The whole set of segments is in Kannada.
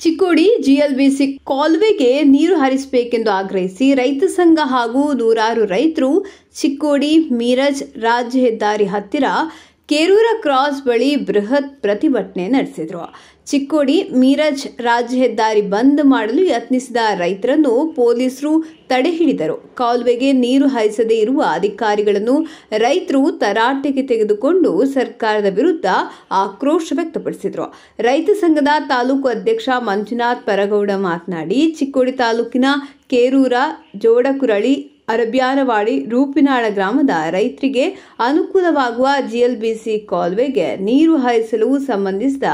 ಚಿಕ್ಕೋಡಿ ಜಿಎಲ್ಬಿಸಿ ಕಾಲುವೆಗೆ ನೀರು ಹರಿಸಬೇಕೆಂದು ಆಗ್ರಹಿಸಿ ರೈತ ಸಂಘ ಹಾಗೂ ನೂರಾರು ರೈತರು ಚಿಕ್ಕೋಡಿ, ಮೀರಜ್ ರಾಜ್ಯ ಹೆದ್ದಾರಿ ಹತ್ತಿರ ಕೇರೂರ ಕ್ರಾಸ್ ಬಳಿ ಬೃಹತ್ ಪ್ರತಿಭಟನೆ ನಡೆಸಿದರು. ಚಿಕ್ಕೋಡಿ ಮೀರಜ್ ರಾಜ್ಯ ಹೆದ್ದಾರಿ ಬಂದ್ ಮಾಡಲು ಯತ್ನಿಸಿದ ರೈತರನ್ನು ಪೊಲೀಸರು ತಡೆ ಹಿಡಿದರು. ಕಾಲುವೆಗೆ ನೀರು ಹರಿಸದೇ ಇರುವ ಅಧಿಕಾರಿಗಳನ್ನು ರೈತರು ತರಾಟೆಗೆ ತೆಗೆದುಕೊಂಡು ಸರ್ಕಾರದ ವಿರುದ್ಧ ಆಕ್ರೋಶ ವ್ಯಕ್ತಪಡಿಸಿದರು. ರೈತ ಸಂಘದ ತಾಲೂಕು ಅಧ್ಯಕ್ಷ ಮಂಜುನಾಥ್ ಪರಗೌಡ ಮಾತನಾಡಿ, ಚಿಕ್ಕೋಡಿ ತಾಲೂಕಿನ ಕೇರೂರ ಜೋಡಕುರಳಿ ಅರಬ್ಯಾನವಾಡಿ ರೂಪಿನಾಳ ಗ್ರಾಮದ ರೈತರಿಗೆ ಅನುಕೂಲವಾಗುವ ಜಿಎಲ್ಬಿಸಿ ಕಾಲುವೆಗೆ ನೀರು ಹರಿಸಲು ಸಂಬಂಧಿಸಿದ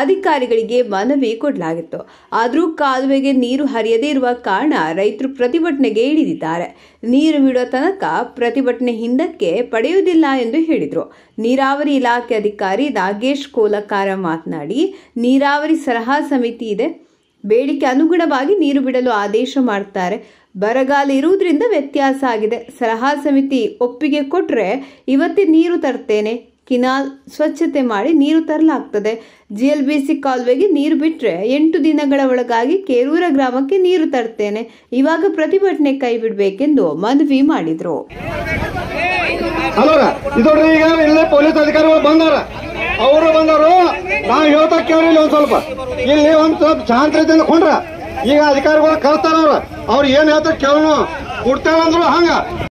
ಅಧಿಕಾರಿಗಳಿಗೆ ಮನವಿ ಕೊಡಲಾಗಿತ್ತು. ಆದರೂ ಕಾಲುವೆಗೆ ನೀರು ಹರಿಯದೇ ಇರುವ ಕಾರಣ ರೈತರು ಪ್ರತಿಭಟನೆಗೆ ಇಳಿದಿದ್ದಾರೆ. ನೀರು ಬಿಡುವ ತನಕ ಪ್ರತಿಭಟನೆ ಹಿಂದಕ್ಕೆ ಪಡೆಯುವುದಿಲ್ಲ ಎಂದು ಹೇಳಿದರು. ನೀರಾವರಿ ಇಲಾಖೆ ಅಧಿಕಾರಿ ನಾಗೇಶ್ ಕೋಲಕಾರ ಮಾತನಾಡಿ, ನೀರಾವರಿ ಸಲಹಾ ಸಮಿತಿ ಇದೆ. ಬೇಡಿಕೆ ಅನುಗುಣವಾಗಿ ನೀರು ಬಿಡಲು ಆದೇಶ ಮಾಡ್ತಾರೆ. ಬರಗಾಲ ಇರುವುದರಿಂದ ವ್ಯತ್ಯಾಸ ಆಗಿದೆ. ಸಲಹಾ ಸಮಿತಿ ಒಪ್ಪಿಗೆ ಕೊಟ್ಟರೆ ಇವತ್ತೇ ನೀರು ತರ್ತೇನೆ. ಕಿನಾಲ್ ಸ್ವಚ್ಛತೆ ಮಾಡಿ ನೀರು ತರಲಾಗ್ತದೆ. ಜಿ ಎಲ್ ಬಿ ಸಿ ಕಾಲುವೆಗೆ ನೀರು ಬಿಟ್ಟರೆ ಎಂಟು ದಿನಗಳ ಒಳಗಾಗಿ ಕೇರೂರ ಗ್ರಾಮಕ್ಕೆ ನೀರು ತರ್ತೇನೆ. ಇವಾಗ ಪ್ರತಿಭಟನೆ ಕೈ ಬಿಡಬೇಕೆಂದು ಮನವಿ ಮಾಡಿದರು. ಬಂದಾರ ಅವರು ಬಂದವರು ನಾವು ಹೇಳ್ತಾ ಕೇಳಿಲ್ಲ ಒಂದ್ ಸ್ವಲ್ಪ. ಇಲ್ಲಿ ಒಂದ್ ಸ್ವಲ್ಪ ಶಾಂತ ಕೊಂಡ್ರ. ಈಗ ಅಧಿಕಾರಿಗಳು ಕಳ್ತಾರ ಅವ್ರ. ಅವ್ರು ಏನ್ ಹೇಳ್ತಾರೆ ಕೇಳೋಣ. ಕೊಡ್ತೇವಂದ್ರು ಹಂಗ.